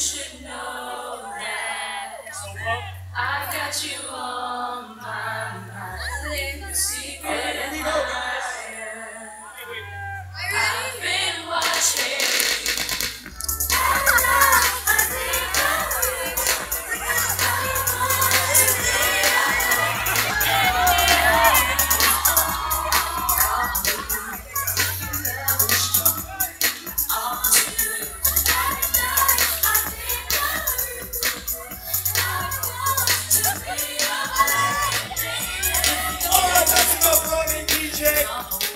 should know that I've got you all. shake.